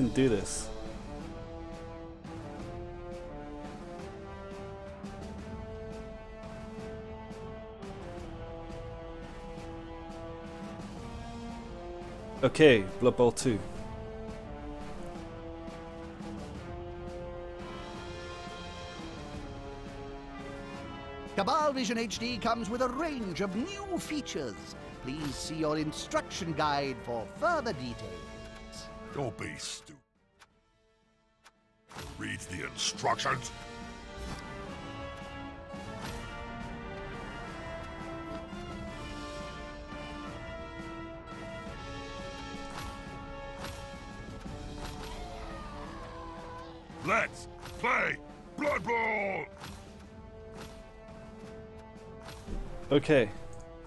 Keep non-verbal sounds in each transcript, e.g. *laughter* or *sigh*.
can do this. Okay, Blood Bowl 2. Cabal Vision HD comes with a range of new features. Please see your instruction guide for further details. Don't be stupid. Read the instructions. Let's play Blood Bowl! Okay,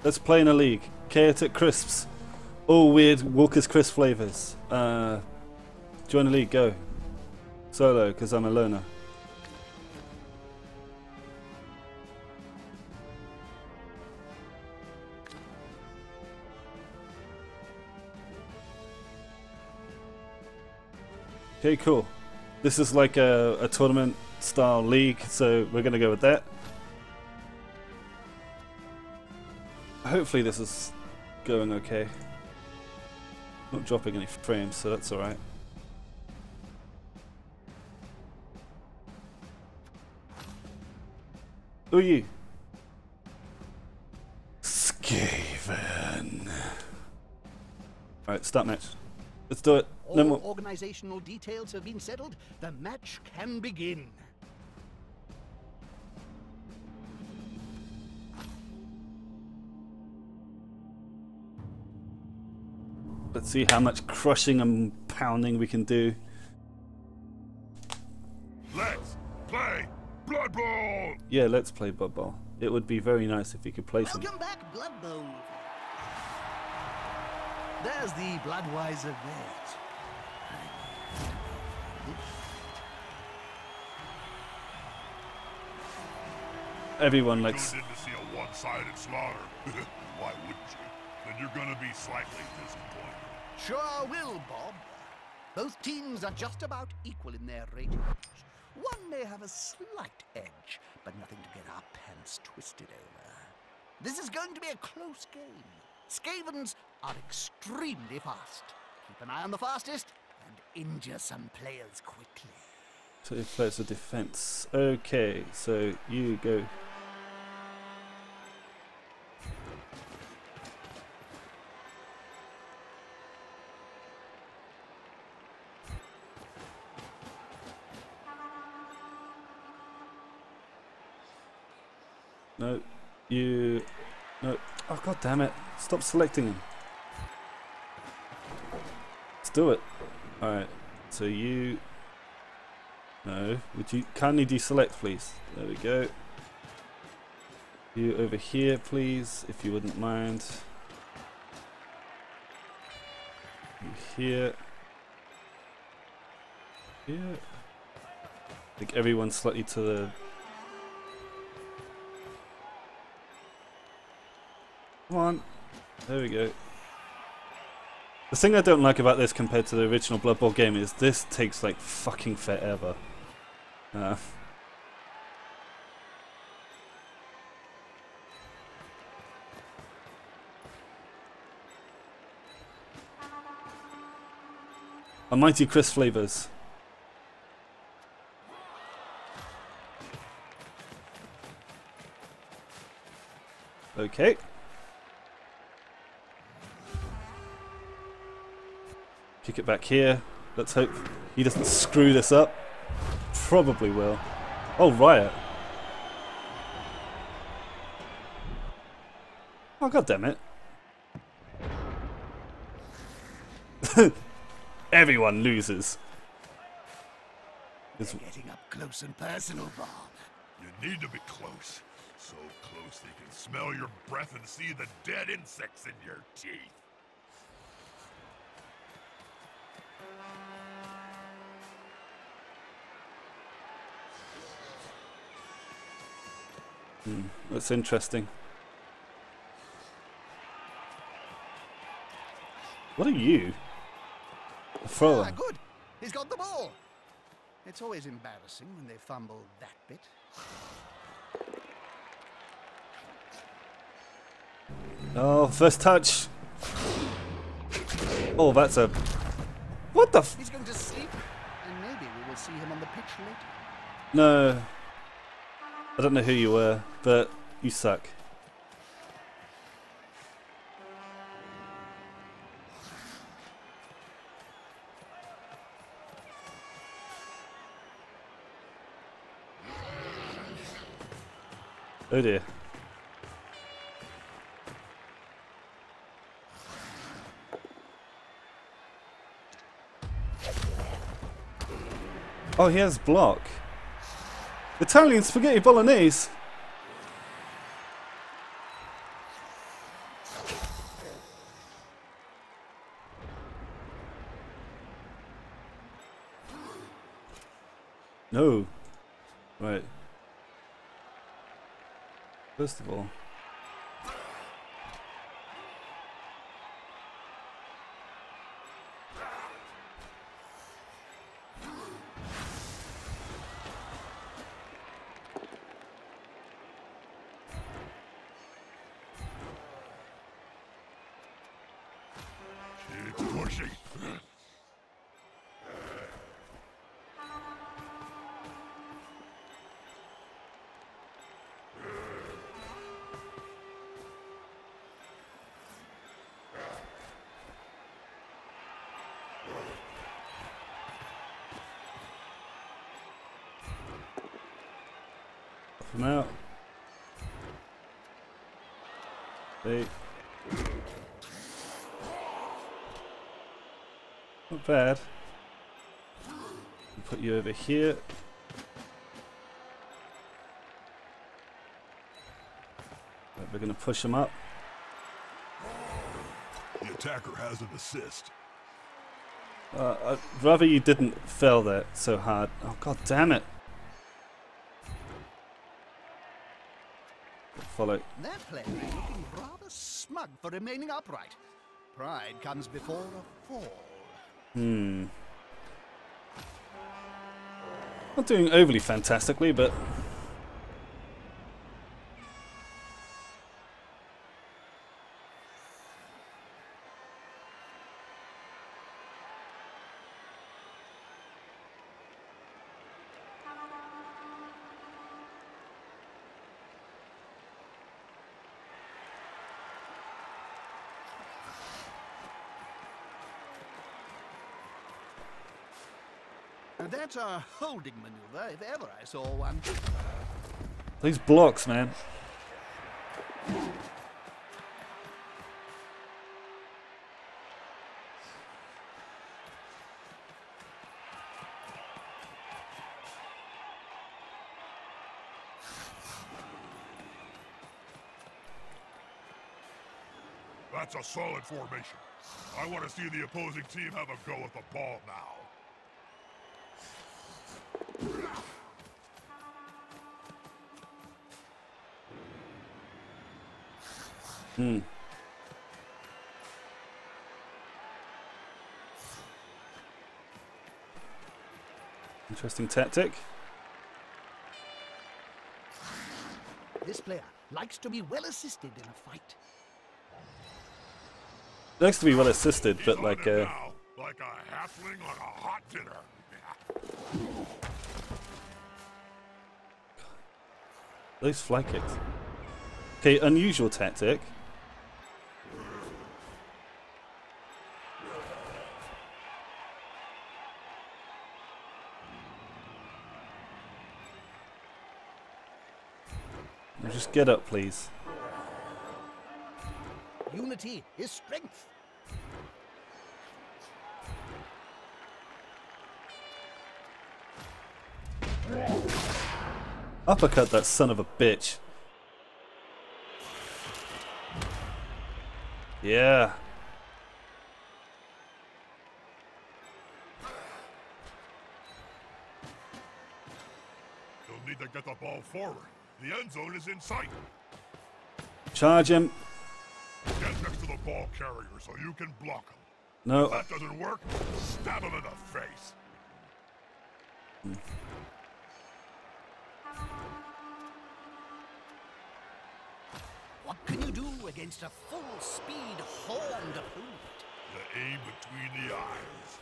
let's play in a league. Chaotic Crisps. All weird Walker's Crisp flavors. Uh, join the league, go. Solo, because I'm a loner. Okay, cool. This is like a, a tournament style league, so we're going to go with that. Hopefully this is going okay. Not dropping any frames, so that's alright. Who are you? Skaven. Alright, start match. Let's do it. All No more. organizational details have been settled. The match can begin. Let's see how much crushing and pounding we can do. Let's play Blood Bowl! Yeah, let's play Blood Bowl. It would be very nice if we could play some. Welcome back, Blood Bowl. There's the Bloodweiser vet. Everyone likes. Tuned in to see a one-sided slaughter. *laughs* Why wouldn't you? Then you're gonna be slightly disappointed. Sure will, Bob. Both teams are just about equal in their ratings. One may have a slight edge, but nothing to get our pants twisted over. This is going to be a close game. Skavens are extremely fast. Keep an eye on the fastest and injure some players quickly. So it plays the defense. Okay, so you go. No, you. No. Oh god damn it! Stop selecting him. Let's do it. All right. So you. No. Would you kindly deselect, please? There we go. You over here, please, if you wouldn't mind. You here. Here. I think everyone's slightly to the. Come on. There we go. The thing I don't like about this compared to the original Blood Bowl game is this takes like fucking forever. Uh, a mighty Chris flavors. Okay. Kick it back here. Let's hope he doesn't screw this up. Probably will. Oh, Riot. Oh, god damn it. *laughs* Everyone loses. It's, Getting up close and personal, Bob. You need to be close. So close they can smell your breath and see the dead insects in your teeth. That's interesting. What are you? A Ah, good. He's got the ball. It's always embarrassing when they fumble that bit. Oh, first touch. Oh, that's a. What the? F He's going to sleep, and maybe we will see him on the pitch later. no. I don't know who you were, but you suck. Oh dear. Oh, he has block. Italian spaghetti bolognese. No. Right. First of all. Come out. Hey. Not bad. Put you over here. We're gonna push him up. The attacker has an assist. Uh, I'd rather you didn't fail that so hard. Oh god damn it! Follow. That player is looking rather smug for remaining upright. Pride comes before a fall. Hmm. Not doing overly fantastically, but that's a holding maneuver, if ever I saw one. these blocks, man. That's a solid formation. I want to see the opposing team have a go at the ball now. Hmm. Interesting tactic. This player likes to be well assisted in a fight. Likes to be well assisted, but on like it uh, now, like a halfling on a hot dinner. those fly kicks. Okay, unusual tactic. Just get up, please. Unity is strength. Uppercut that son of a bitch. Yeah. You'll need to get the ball forward. The end zone is in sight. Charge him. Get next to the ball carrier so you can block him. No. If that doesn't work, stab him in the face. What can you do against a full-speed horned opponent? The aim between the eyes.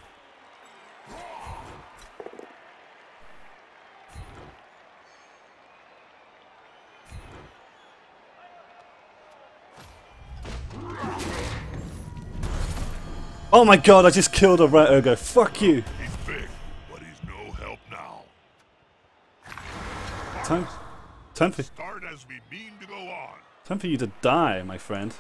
Oh my god, I just killed a rat ogre. Fuck you. He's big, but he's no help now. Time, time for, Start as we mean to go on. time for you to die, my friend.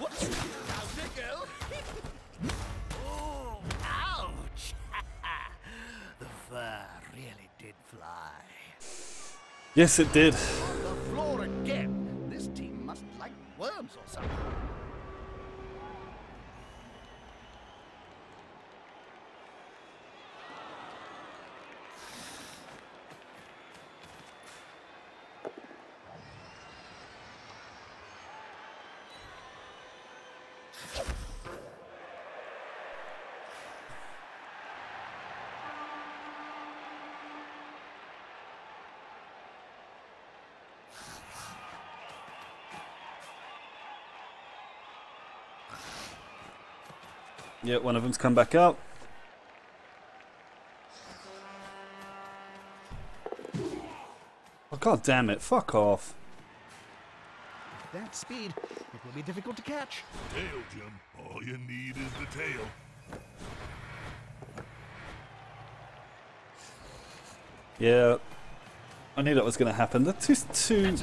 Whoops! Down they go. oh, ouch! the fur really did fly. Yes, it did. Yeah, one of them's come back up. Oh god damn it, fuck off. With that speed, it will be difficult to catch. Tail, Jim. All you need is the tail. Yeah. I knew that was gonna happen. They're too too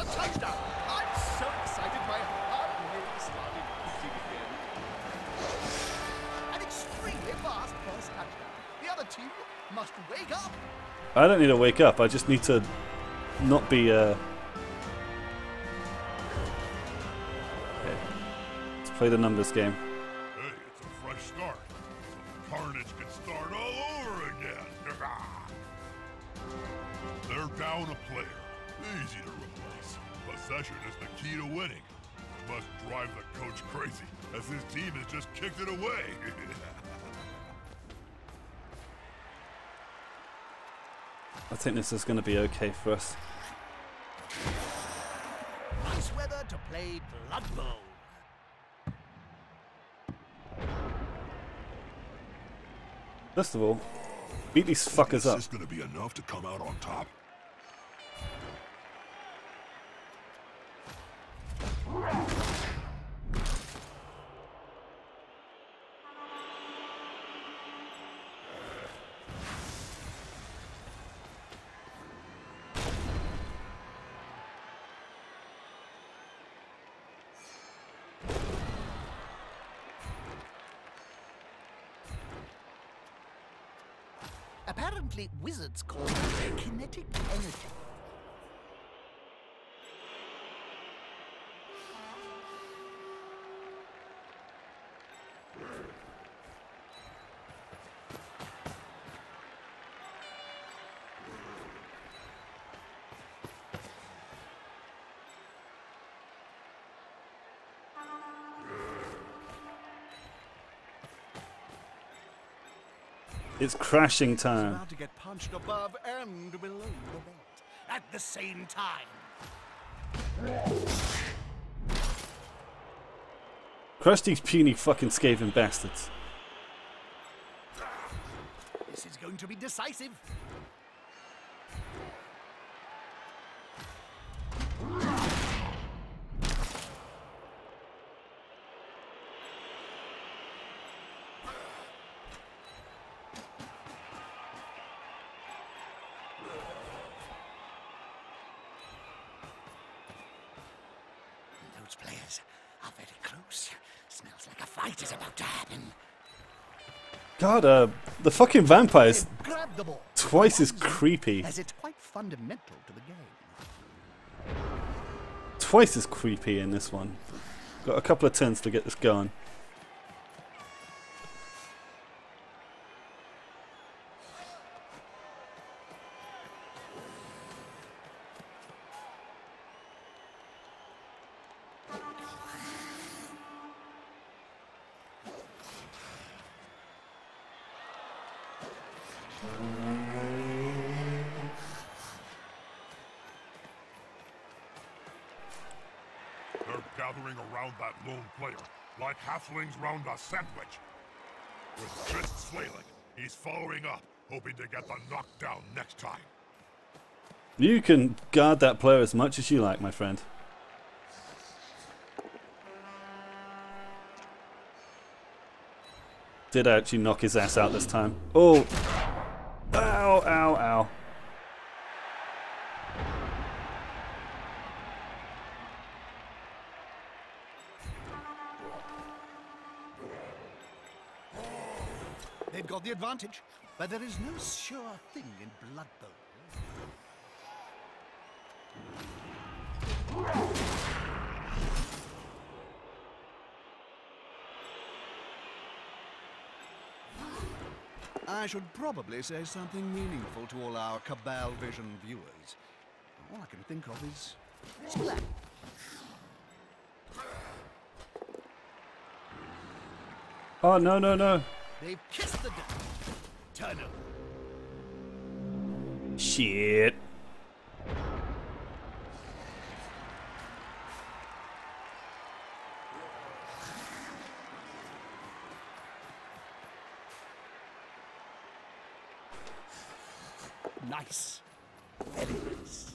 wake up. I don't need to wake up, I just need to not be uh Okay. Let's play the numbers game. This is gonna be okay for us. Nice weather to play Blood Bowl. First of all, beat these fuckers is up. this gonna be enough to come out on top? Apparently, wizards call it kinetic energy. It's crashing time. about to get punched above and below the belt at the same time. Crush these puny fucking Skaven bastards. This is going to be decisive. Players are very close. Smells like a fight is about to happen. God, uh, the fucking vampires twice as creepy. As it's quite fundamental to the game. Twice as creepy in this one. Got a couple of turns to get this going. Halflings round a sandwich. With fists flailing, he's following up, hoping to get the knockdown next time. You can guard that player as much as you like, my friend. Did I actually knock his ass out this time. Oh! Ow, ow, ow. Got the advantage, but there is no sure thing in Blood Bowl. I should probably say something meaningful to all our Cabal Vision viewers. All I can think of is splat. Oh, no, no, no. They've kissed the death. Turnover. Shit. Nice. Very nice.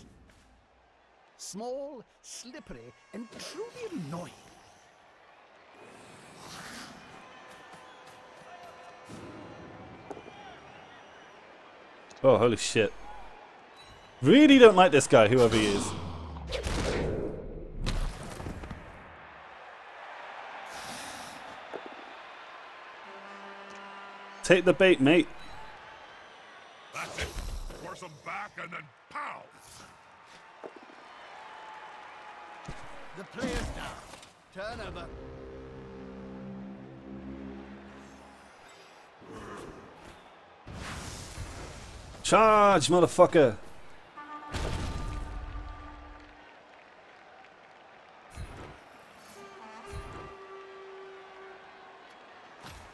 Small, slippery, and truly annoying. Oh, holy shit. Really don't like this guy, whoever he is. Take the bait, mate. That's it. Force him back and then pow! The player's down. Turnover. Charge, motherfucker.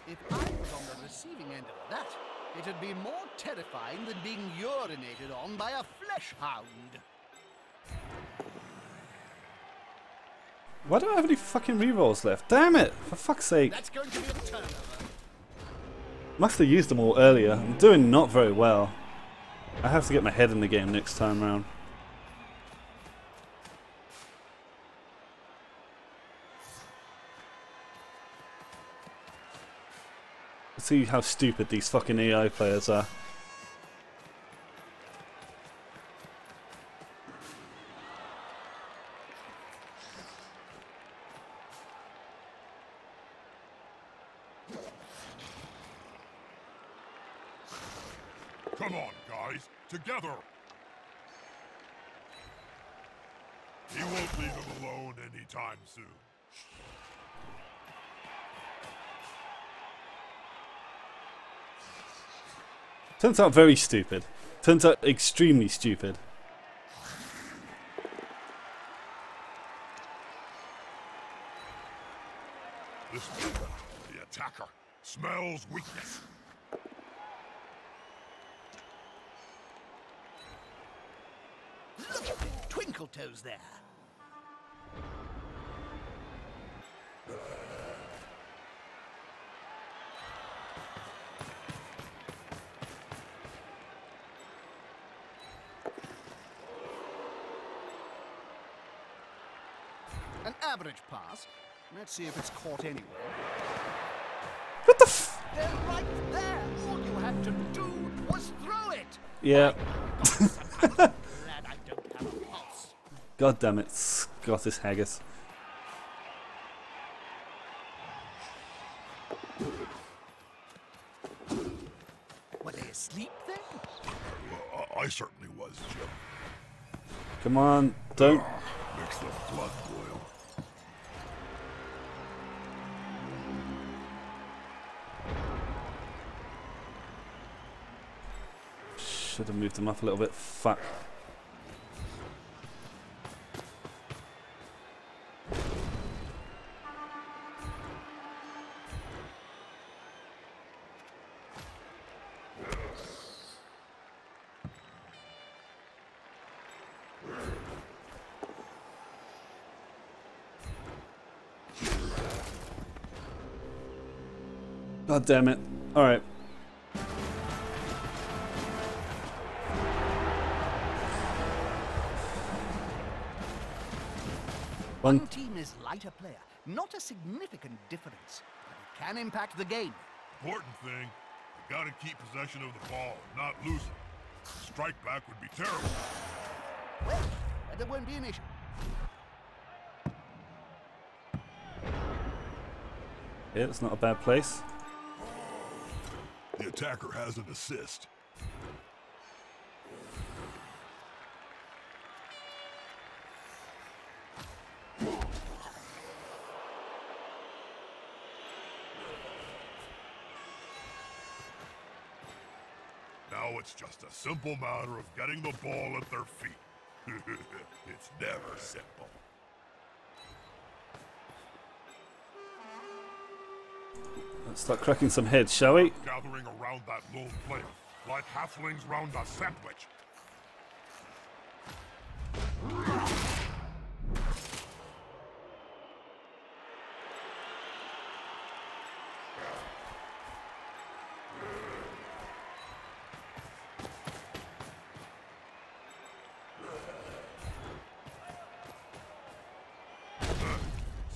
If I was on the receiving end of that, it'd be more terrifying than being urinated on by a flesh hound. Why don't I have any fucking rerolls left? Damn it! For fuck's sake. That's going to be a turnover. Must have used them all earlier. I'm doing not very well. I have to get my head in the game next time round. See how stupid these fucking AI players are. Come on, guys, together! He won't leave him alone anytime soon. Turns out very stupid. Turns out extremely stupid. This the attacker, smells weakness. Look at the twinkle toes there. An average pass. Let's see if it's caught anywhere. What the f- They're right there. All you had to do was throw it. Yeah. *laughs* God damn it, Scottish haggis. Were they asleep then? I, I certainly was, Jim. Come on, don't. Ah, makes the blood boil. Should have moved them up a little bit. Fuck. God damn it. Alright. One One. team is lighter player, not a significant difference, but it can impact the game. Important thing, you gotta keep possession of the ball and not lose it. Strike back would be terrible. Well, there won't be an issue. Yeah, it's not a bad place. Attacker has an assist. Now it's just a simple matter of getting the ball at their feet. *laughs* it's never simple. Let's start cracking some heads, shall we? Gathering around that lone player, like halflings round a sandwich.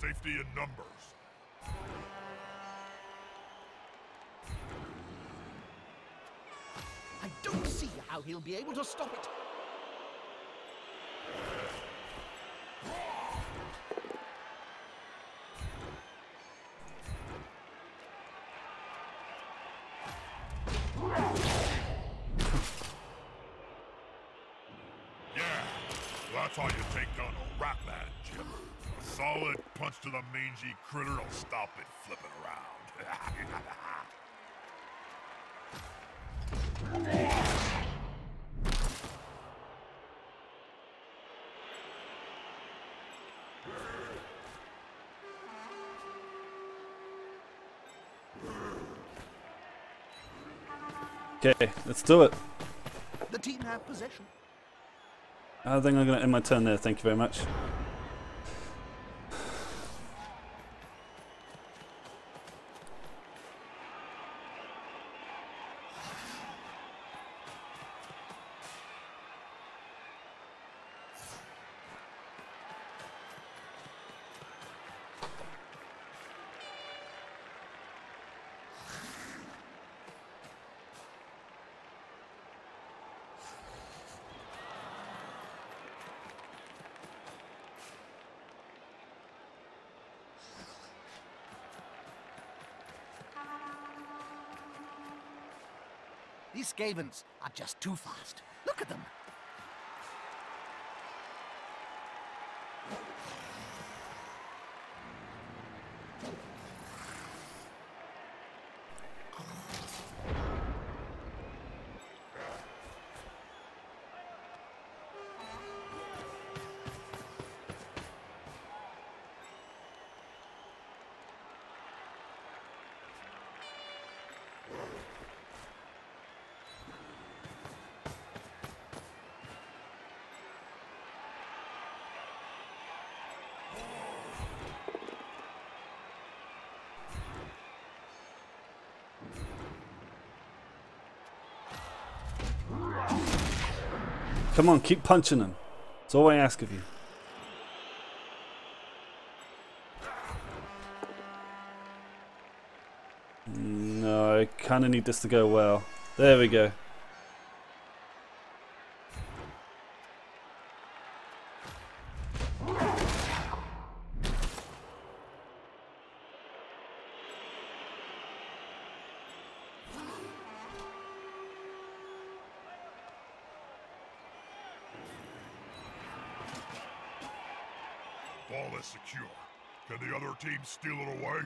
Safety in numbers. He'll be able to stop it. Yeah, that's how you take down a rat man, Jim. A solid punch to the mangy critter will stop it flipping around. *laughs* Okay, let's do it. The team have possession. I think I'm going to end my turn there. Thank you very much. Skavens are just too fast. Look at them. Come on, keep punching them. That's all I ask of you. No, I kind of need this to go well. There we go. ball is secure. Can the steal it away?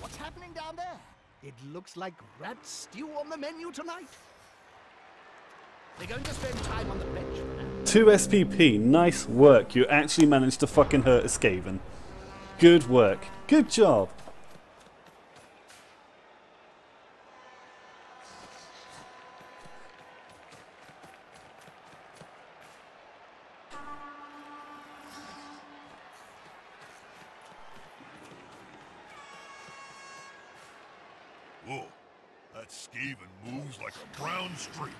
What's happening down there? It looks like rat stew on the menu tonight. They're going to spend time on the bench for that. 2 SPP, nice work. You actually managed to fucking hurt a Skaven. Good work. Good job. Whoa, that Skaven moves like a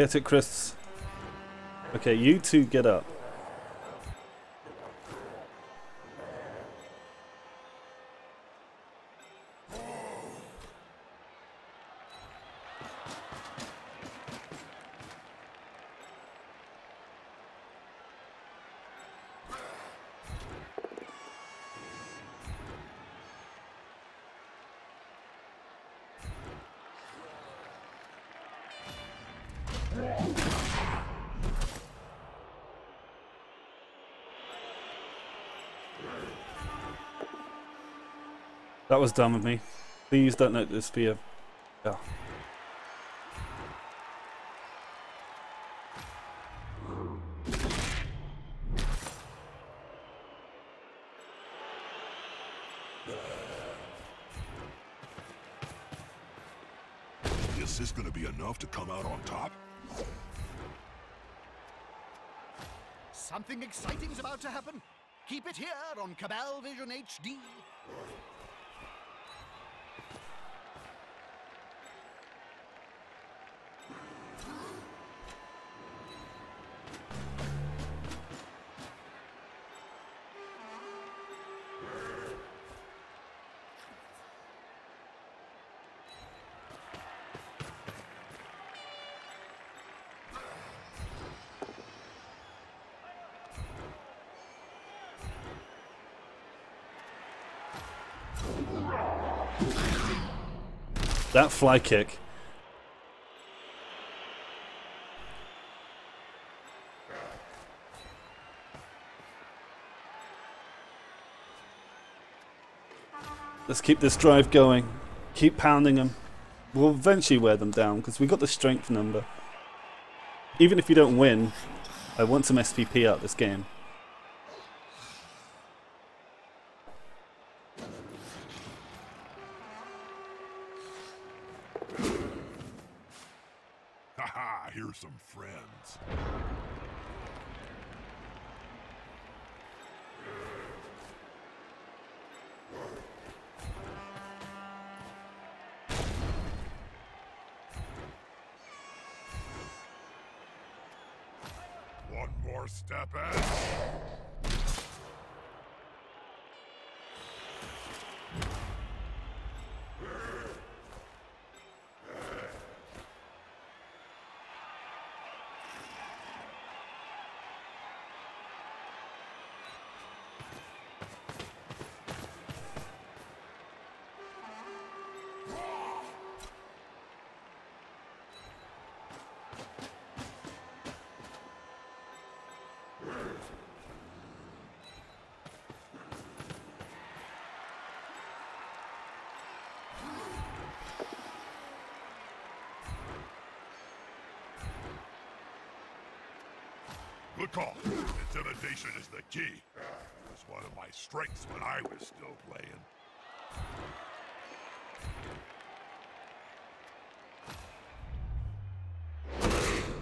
Chaotic Chris. Okay, you two get up. That was dumb of me. Please don't let this be a... Oh. This gonna be enough to come out on top? Something exciting's about to happen. Keep it here on Cabal Vision HD. That fly kick. Let's keep this drive going. Keep pounding them. We'll eventually wear them down because we got the strength number. Even if you don't win, I want some SPP out this game. Good call. Intimidation is the key. It was one of my strengths when I was still playing.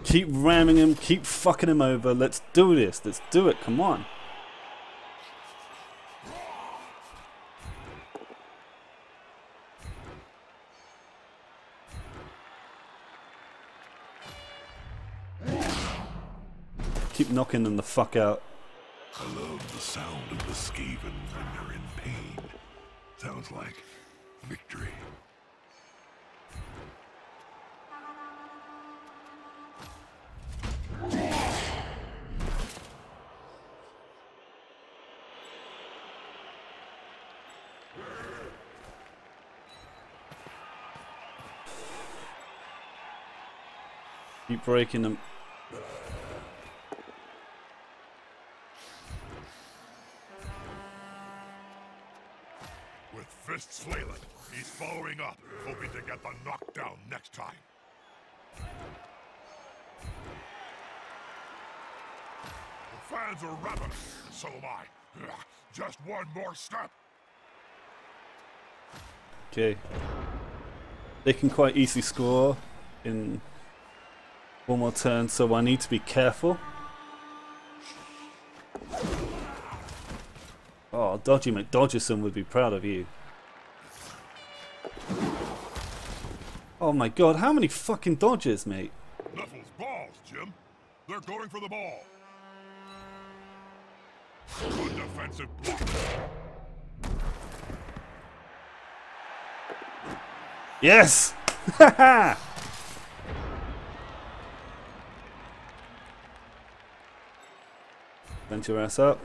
Keep ramming him, keep fucking him over. Let's do this. Let's do it. Come on. Knocking them the fuck out. I love the sound of the Skaven when they're in pain. Sounds like victory. Keep breaking them. Fans are so am I. Just one more step. Okay. They can quite easily score in one more turn, so I need to be careful. Oh, Dodgy McDodgerson would be proud of you. Oh my god, how many fucking dodges, mate? Knuckles balls, Jim. They're going for the ball. Defensive block. Yes! *laughs* Your ass up.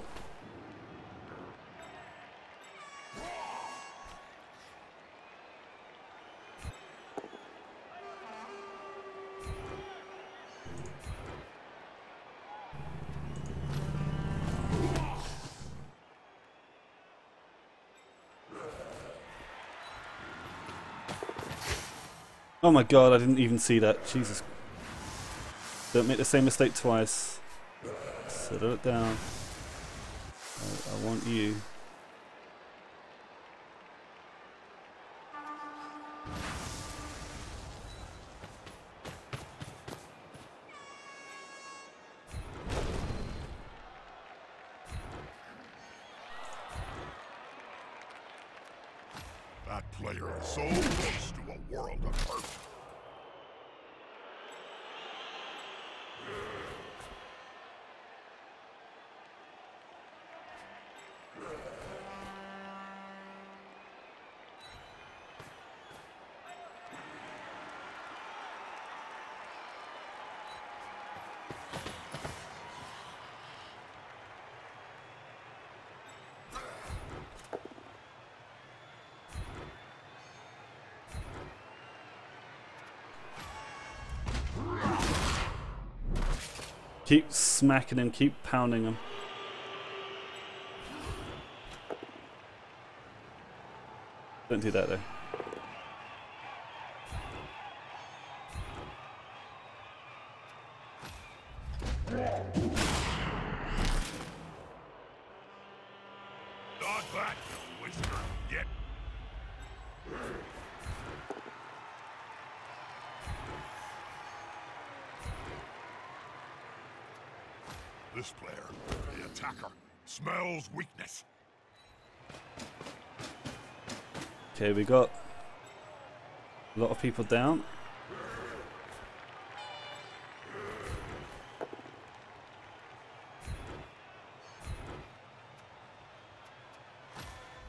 Oh my god, I didn't even see that. Jesus. Don't make the same mistake twice. Settle it down. I, I want you. Keep smacking him, keep pounding him. Don't do that though. Dodge back, you whisker. Get. This player, the attacker, weakness. Okay, we got a lot of people down.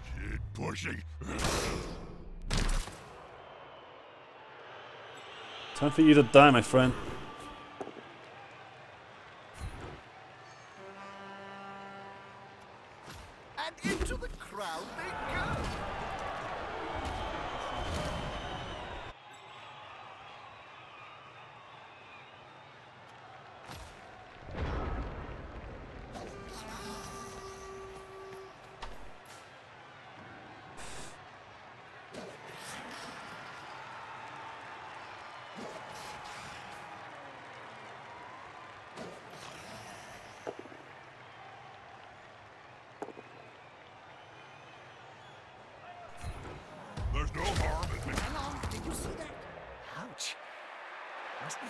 Keep pushing. Time for you to die, my friend.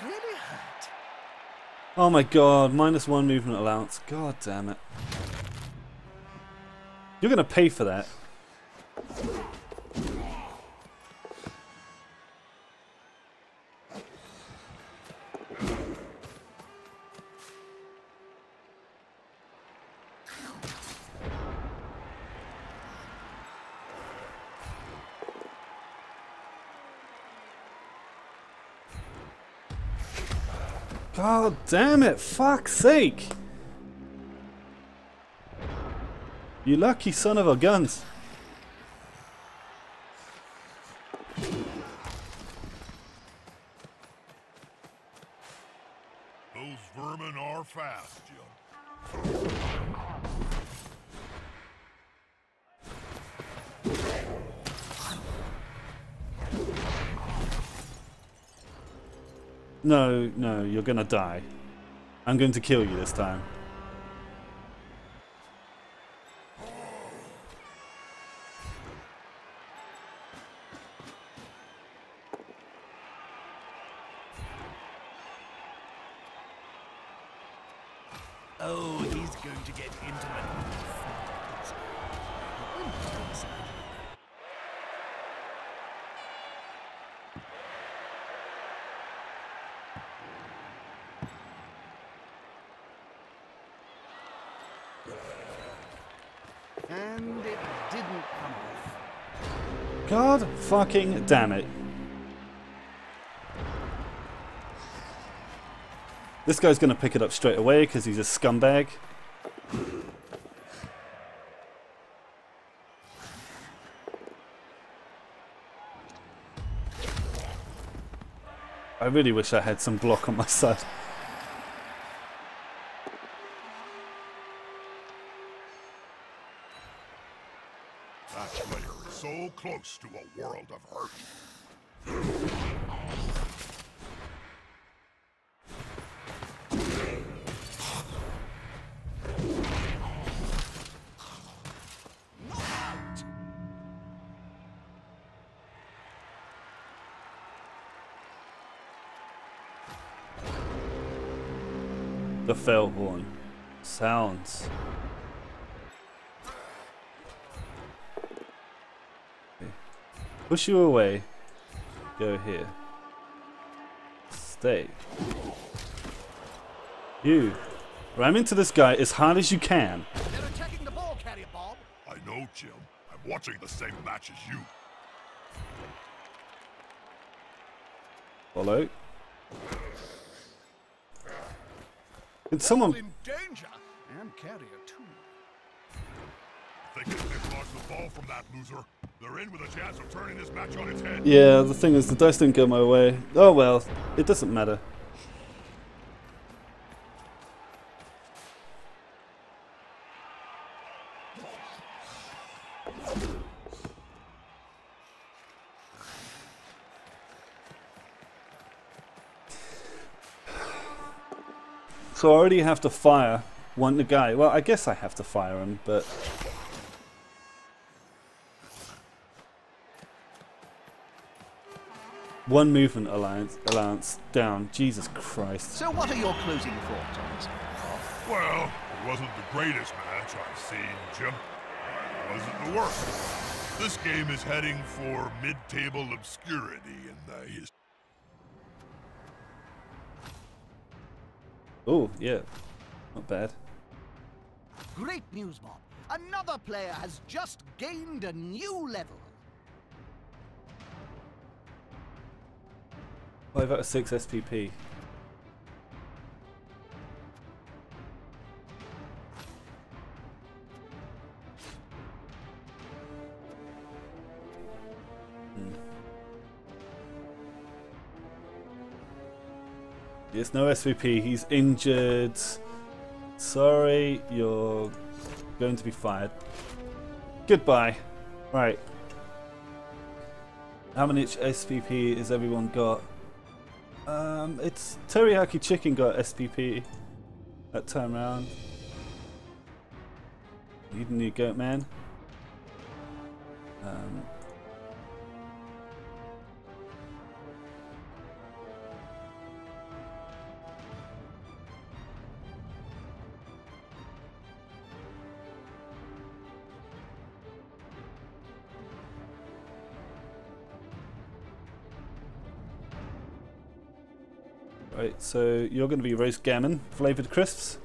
Really hurt. Oh my god, minus one movement allowance. God damn it. You're gonna pay for that. God damn it, fuck's sake! You lucky son of a guns. No, no, you're gonna die. I'm going to kill you this time. Oh, he's going to get intimate with the flies. And it didn't come off. God fucking damn it. This guy's gonna pick it up straight away because he's a scumbag. I really wish I had some block on my side. Close to a world of hurt. The fell horn sounds. Push you away. Go here. Stay. You. Ram into this guy as hard as you can. They're attacking the ball carrier, Bob. I know, Jim. I'm watching the same match as you. Follow. Can someone in danger. And carrier, too. Think if they the ball from that loser, they're in with a chance of turning this match on its head. Yeah, the thing is, the dice didn't go my way. Oh well, it doesn't matter. So I already have to fire one the guy. Well, I guess I have to fire him, but one movement allowance allowance down. Jesus Christ. So what are your closing thoughts on this, Bob? Well, it wasn't the greatest match I've seen, Jim. It wasn't the worst. This game is heading for mid-table obscurity in the history. Oh, yeah. Not bad. Great news, Bob. Another player has just gained a new level. Five out of six SPP. Yes, no SPP. He's injured. Sorry, you're going to be fired. Goodbye. Right. How many SPP has everyone got? Um, it's Teriyaki Chicken got SPP that time round. You a new goat man. Um, Right, so you're going to be roast gammon flavored crisps.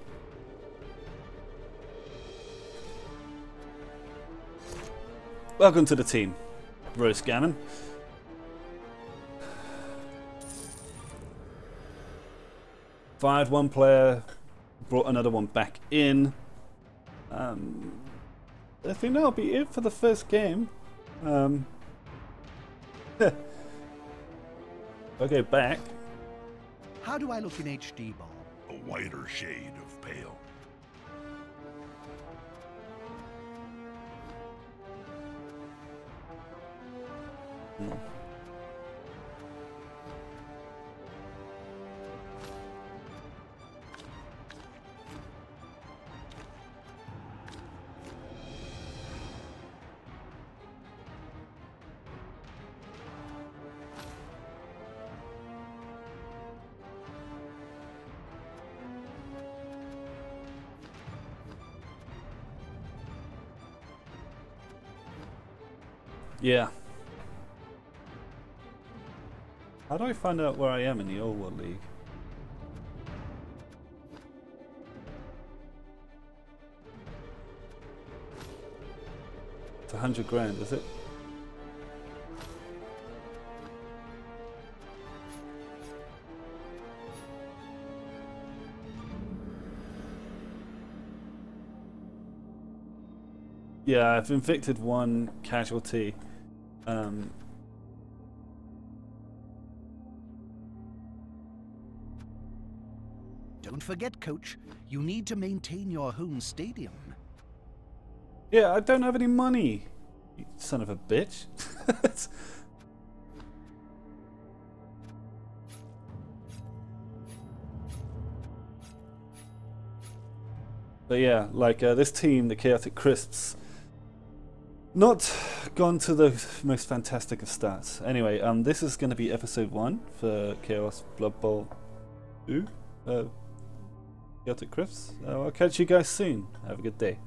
Welcome to the team, roast gammon. fired one player, brought another one back in. Um, I think that'll be it for the first game. Um, *laughs* okay, back. How do I look in HD, Bob? A whiter shade of pale. Yeah. How do I find out where I am in the Old World League? It's a hundred grand, is it? Yeah, I've inflicted one casualty. Um, Don't forget, coach, you need to maintain your home stadium. yeah, I don't have any money. You son of a bitch. *laughs* but yeah, like uh, this team, the Chaotic Crisps, not gone to the most fantastic of stats. Anyway, um, this is going to be episode one for Chaos Blood Bowl. Ooh, uh, Chaotic Crisps. Uh, I'll catch you guys soon. Have a good day.